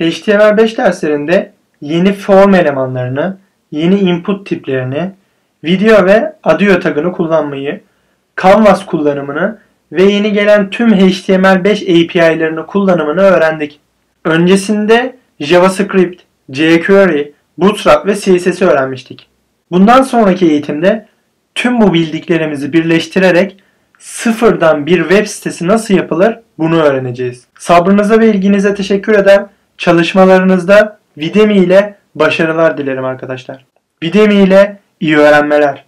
HTML5 derslerinde yeni form elemanlarını, yeni input tiplerini, video ve audio tagını kullanmayı, Canvas kullanımını ve yeni gelen tüm HTML5 API'larını kullanımını öğrendik. Öncesinde JavaScript, jQuery, Bootstrap ve CSS'i öğrenmiştik. Bundan sonraki eğitimde tüm bu bildiklerimizi birleştirerek sıfırdan bir web sitesi nasıl yapılır bunu öğreneceğiz. Sabrınıza ve ilginize teşekkür eder. Çalışmalarınızda Videmi ile başarılar dilerim arkadaşlar. Videmi ile iyi öğrenmeler.